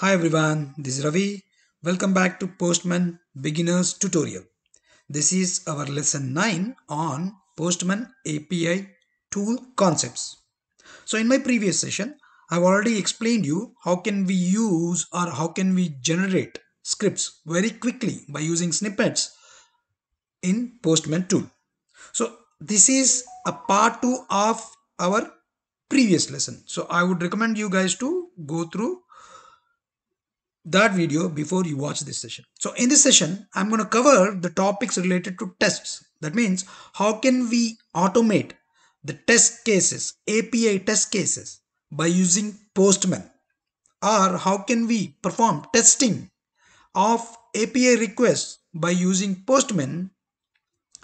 Hi everyone, this is Ravi. Welcome back to Postman Beginners Tutorial. This is our lesson 9 on Postman API tool concepts. So in my previous session, I've already explained you how can we use or how can we generate scripts very quickly by using snippets in Postman tool. So this is a part 2 of our previous lesson. So I would recommend you guys to go through that video before you watch this session. So in this session, I'm going to cover the topics related to tests. That means how can we automate the test cases, API test cases by using Postman or how can we perform testing of API requests by using Postman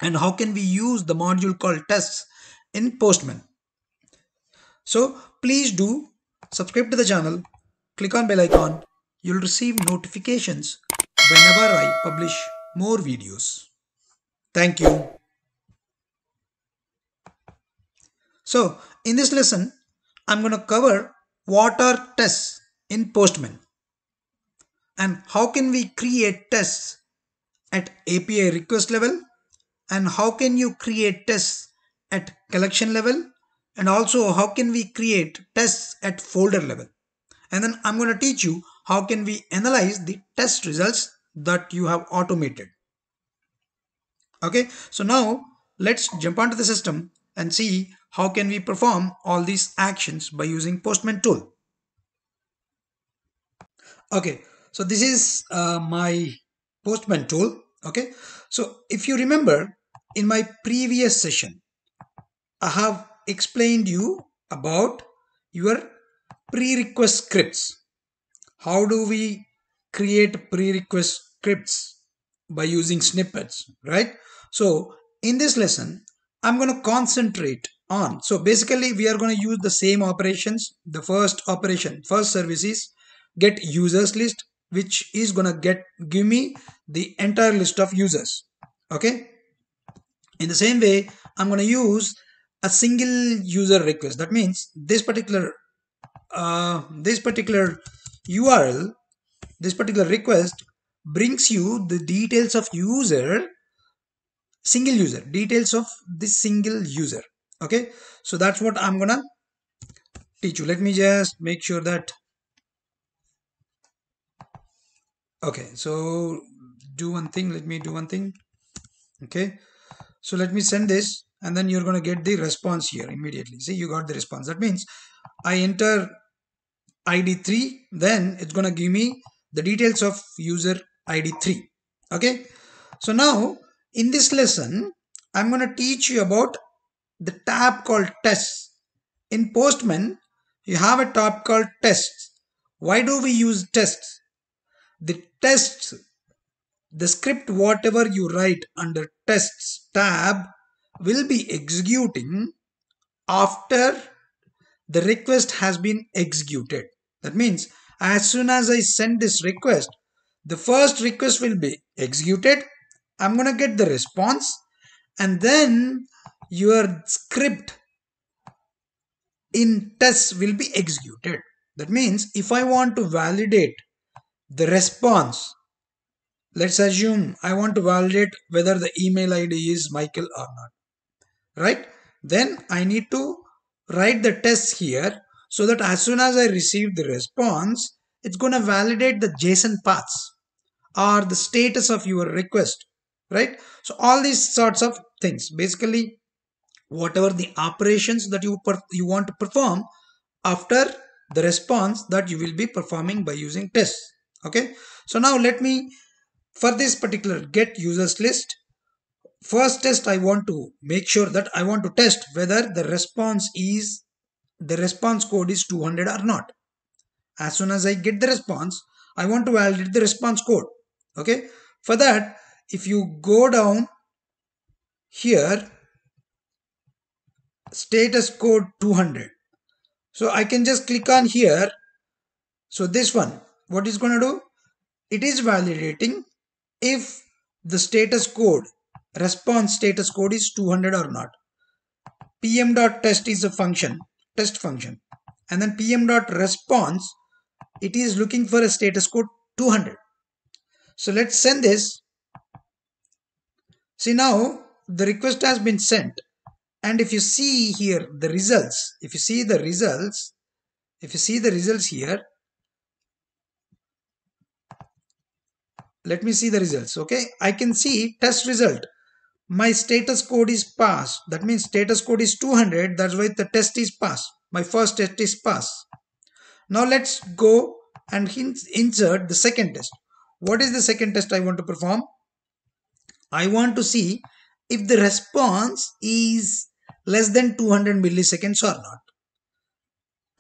and how can we use the module called tests in Postman. So please do subscribe to the channel, click on bell icon you'll receive notifications whenever I publish more videos. Thank you. So in this lesson, I'm going to cover what are tests in Postman and how can we create tests at API request level and how can you create tests at collection level and also how can we create tests at folder level and then I'm going to teach you how can we analyze the test results that you have automated. Okay, so now let's jump onto the system and see how can we perform all these actions by using Postman tool. Okay, so this is uh, my Postman tool. Okay, so if you remember in my previous session, I have explained you about your pre-request scripts how do we create pre-request scripts by using snippets, right? So in this lesson, I'm going to concentrate on. So basically, we are going to use the same operations. The first operation, first service is get users list, which is going to get give me the entire list of users. Okay. In the same way, I'm going to use a single user request. That means this particular uh, this particular URL, this particular request brings you the details of user, single user, details of this single user. Okay, so that's what I'm gonna teach you. Let me just make sure that. Okay, so do one thing. Let me do one thing. Okay, so let me send this and then you're going to get the response here immediately. See, you got the response. That means I enter id3 then it's going to give me the details of user id3 okay? So now in this lesson i'm going to teach you about the tab called tests. In postman you have a tab called tests. Why do we use tests? The tests the script whatever you write under tests tab will be executing after the request has been executed. That means as soon as I send this request, the first request will be executed. I'm going to get the response and then your script in tests will be executed. That means if I want to validate the response, let's assume I want to validate whether the email ID is Michael or not, right? Then I need to write the test here so that as soon as I receive the response, it's going to validate the JSON paths or the status of your request, right? So all these sorts of things, basically whatever the operations that you, you want to perform after the response that you will be performing by using tests. Okay. So now let me, for this particular get users list, first test I want to make sure that I want to test whether the response is the response code is 200 or not. As soon as I get the response, I want to validate the response code. Okay. For that, if you go down here, status code 200. So I can just click on here. So this one, what is going to do? It is validating if the status code response status code is 200 or not. pm.test is a function, test function. And then pm dot pm.response it is looking for a status code 200 so let's send this. See now the request has been sent. And if you see here the results if you see the results if you see the results here let me see the results okay? I can see test result my status code is passed. That means status code is 200 that's why the test is passed. My first test is passed. Now let's go and insert the second test. What is the second test i want to perform? I want to see if the response is less than 200 milliseconds or not.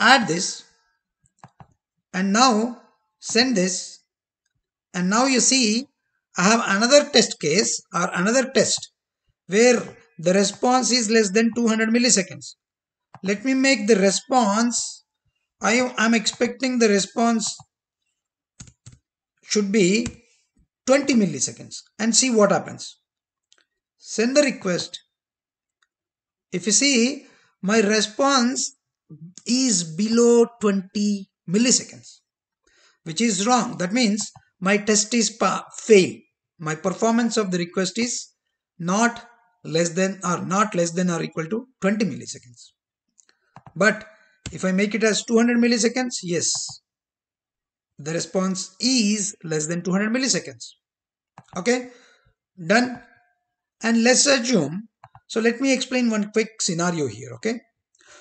Add this. And now send this. And now you see I have another test case or another test where the response is less than 200 milliseconds. Let me make the response, I am expecting the response should be 20 milliseconds and see what happens. Send the request. If you see my response is below 20 milliseconds which is wrong. That means my test is fail. My performance of the request is not less than or not less than or equal to 20 milliseconds. But if I make it as 200 milliseconds, yes, the response is less than 200 milliseconds. Okay, done. And let's assume, so let me explain one quick scenario here. Okay,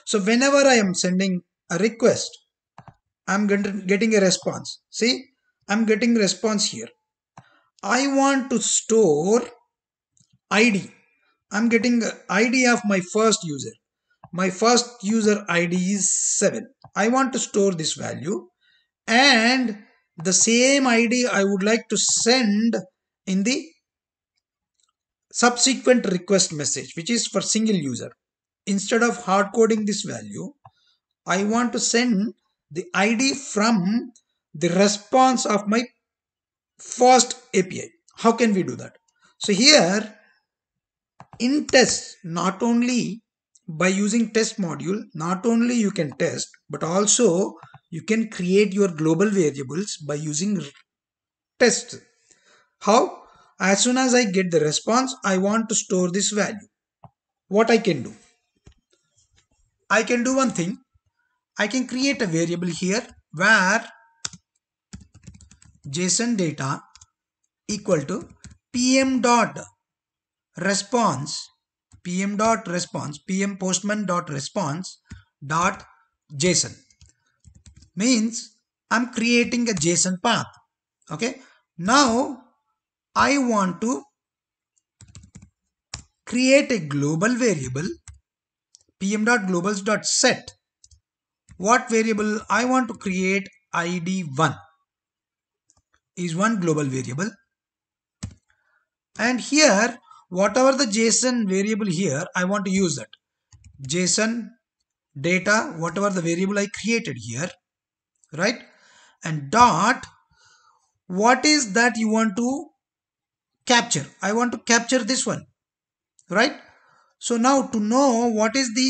so whenever I am sending a request, I'm getting a response. See, I'm getting response here. I want to store ID. I'm getting ID of my first user. My first user ID is 7. I want to store this value and the same ID I would like to send in the subsequent request message which is for single user. Instead of hard coding this value, I want to send the ID from the response of my first API. How can we do that? So here in test, not only by using test module, not only you can test, but also you can create your global variables by using test. How? As soon as I get the response, I want to store this value. What I can do? I can do one thing. I can create a variable here where JSON data equal to pm dot response pm dot response pm postman dot response dot json. Means i'm creating a json path okay? Now i want to create a global variable pm dot globals dot set. What variable i want to create? Id1 is one global variable. And here whatever the JSON variable here I want to use that. JSON data whatever the variable I created here right? And dot what is that you want to capture? I want to capture this one right? So now to know what is the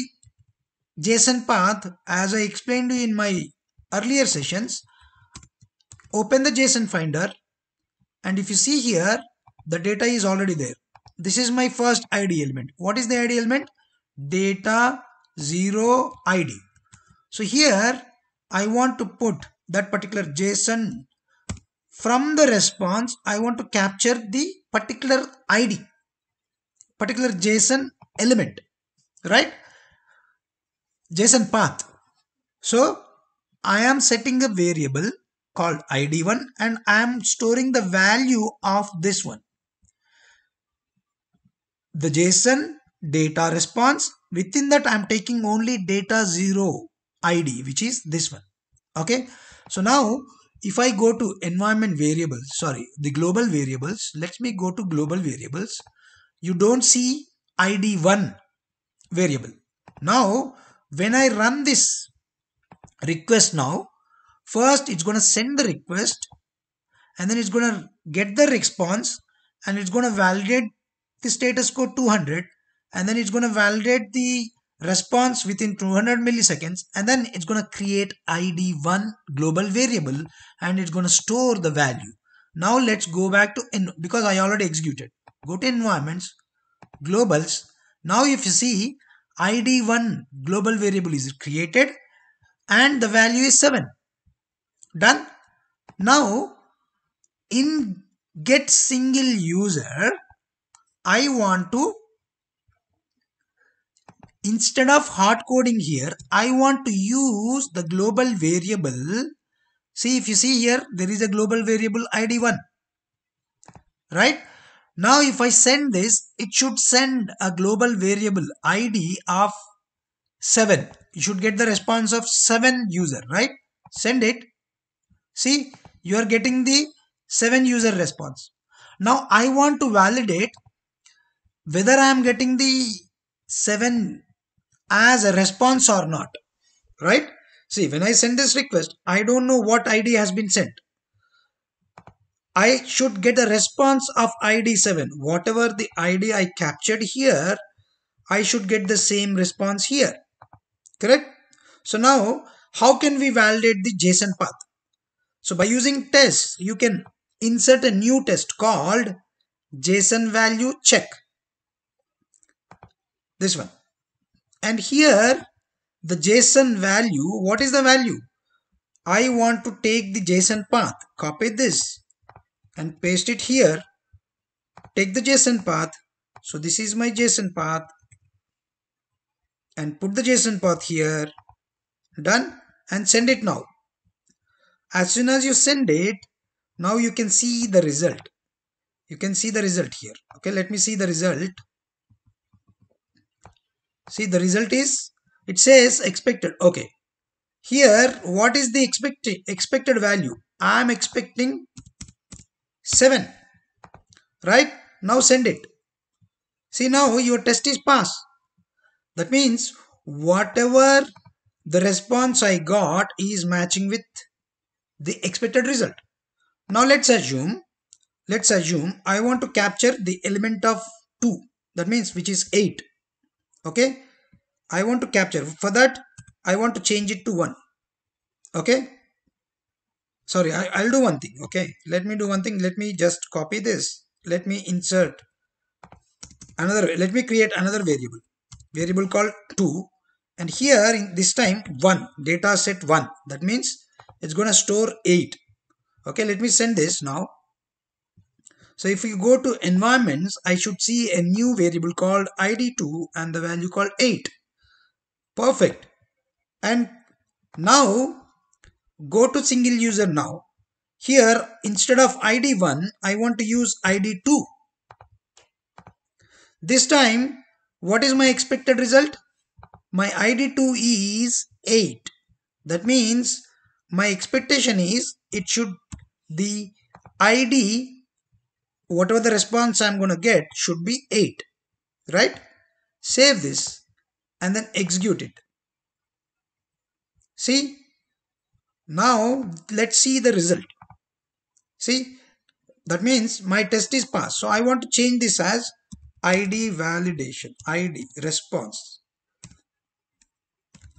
JSON path as I explained in my earlier sessions open the JSON finder and if you see here the data is already there this is my first id element. What is the id element? Data 0 id so here I want to put that particular JSON. From the response I want to capture the particular ID particular JSON element right? JSON path. So I am setting a variable called id1 and I am storing the value of this one. The JSON data response within that I am taking only data 0 id which is this one. Okay. So now if I go to environment variables, sorry, the global variables, let me go to global variables. You don't see id1 variable. Now when I run this request now First, it's going to send the request and then it's going to get the response and it's going to validate the status code 200 and then it's going to validate the response within 200 milliseconds and then it's going to create id1 global variable and it's going to store the value. Now let's go back to in because i already executed. Go to environments globals. Now if you see id1 global variable is created and the value is 7 done. Now in get single user I want to instead of hard coding here I want to use the global variable. See if you see here there is a global variable id1 right? Now if I send this it should send a global variable id of 7 you should get the response of 7 user right? Send it. See you are getting the 7 user response. Now I want to validate whether I am getting the 7 as a response or not right? See when I send this request I don't know what ID has been sent. I should get a response of ID 7 whatever the ID I captured here I should get the same response here. Correct? So now how can we validate the JSON path? So by using tests you can insert a new test called JSON value check this one. And here the JSON value what is the value? I want to take the JSON path. Copy this and paste it here. Take the JSON path. So this is my JSON path. And put the JSON path here. Done. And send it now. As soon as you send it now you can see the result. You can see the result here. Okay let me see the result see the result is it says expected. Okay. Here what is the expected expected value? I am expecting 7 right? Now send it. See now your test is passed. that means whatever the response i got is matching with the expected result. Now let's assume let's assume i want to capture the element of 2 that means which is 8 okay? I want to capture. For that I want to change it to 1 okay? Sorry I, will do one thing. Okay? Let me do one thing. Let me just copy this. Let me insert another let me create another variable. Variable called 2 and here in this time 1 data set 1 that means it's going to store 8 okay? Let me send this now so if we go to environments, I should see a new variable called id2 and the value called 8. Perfect. And now go to single user now. Here instead of id1, I want to use id2. This time, what is my expected result? My id2 is 8. That means my expectation is it should the id whatever the response I'm going to get should be 8 right? Save this and then execute it. See? Now let's see the result. See? That means my test is passed. So I want to change this as ID validation ID response.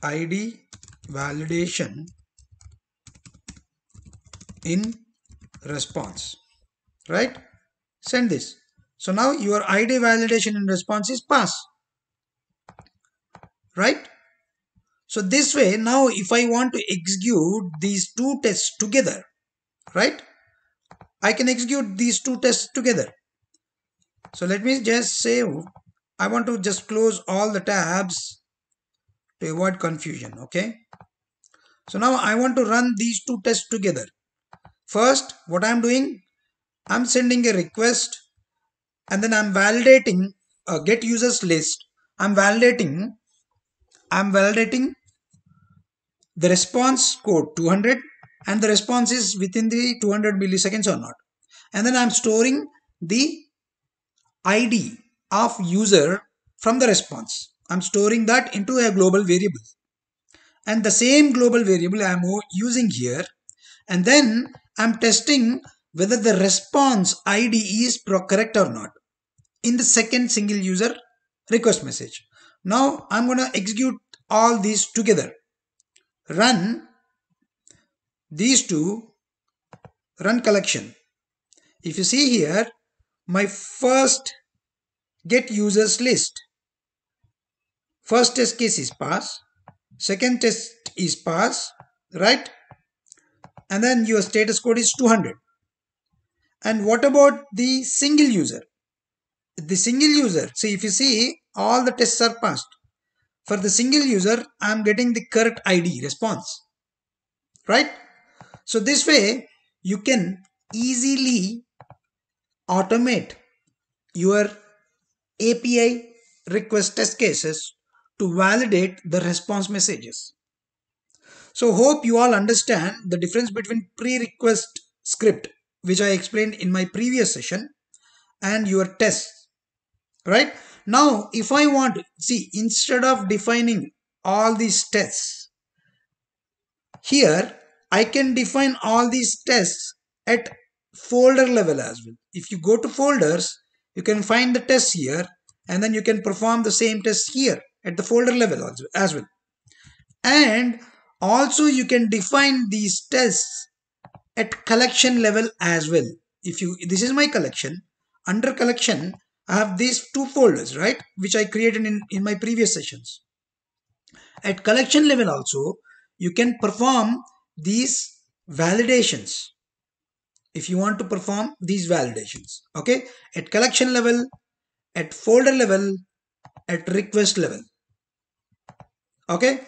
ID validation in response right send this. So now your ID validation and response is pass. Right? So this way now if I want to execute these two tests together, right? I can execute these two tests together. So let me just save. I want to just close all the tabs to avoid confusion. Okay. So now I want to run these two tests together. First, what I'm doing, I'm sending a request and then I'm validating a get users list. I'm validating, I'm validating the response code 200 and the response is within the 200 milliseconds or not. And then I'm storing the ID of user from the response. I'm storing that into a global variable. And the same global variable I'm using here. And then I'm testing whether the response ID is correct or not in the second single user request message. Now I'm going to execute all these together. Run these two, run collection. If you see here, my first get users list. First test case is pass, second test is pass, right? And then your status code is 200. And what about the single user? The single user, see if you see all the tests are passed. For the single user, I am getting the correct ID response, right? So this way you can easily automate your API request test cases to validate the response messages. So hope you all understand the difference between pre-request script which I explained in my previous session and your tests right? Now if I want to see instead of defining all these tests here I can define all these tests at folder level as well. If you go to folders you can find the tests here and then you can perform the same tests here at the folder level as well. And also you can define these tests at collection level as well. If you this is my collection. Under collection i have these two folders right which i created in in my previous sessions. At collection level also you can perform these validations. If you want to perform these validations okay? At collection level at folder level at request level okay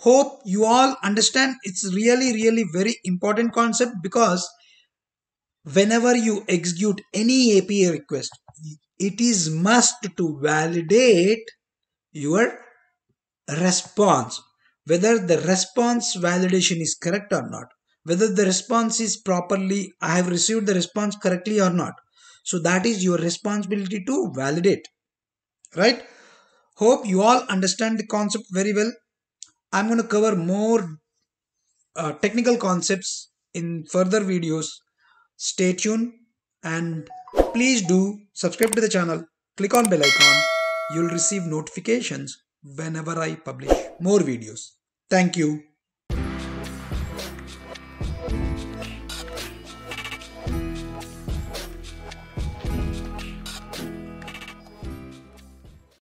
hope you all understand it's really really very important concept because whenever you execute any API request it is must to validate your response whether the response validation is correct or not whether the response is properly I have received the response correctly or not. So that is your responsibility to validate right? Hope you all understand the concept very well I'm going to cover more uh, technical concepts in further videos. Stay tuned and please do subscribe to the channel. Click on bell icon. You'll receive notifications whenever I publish more videos. Thank you.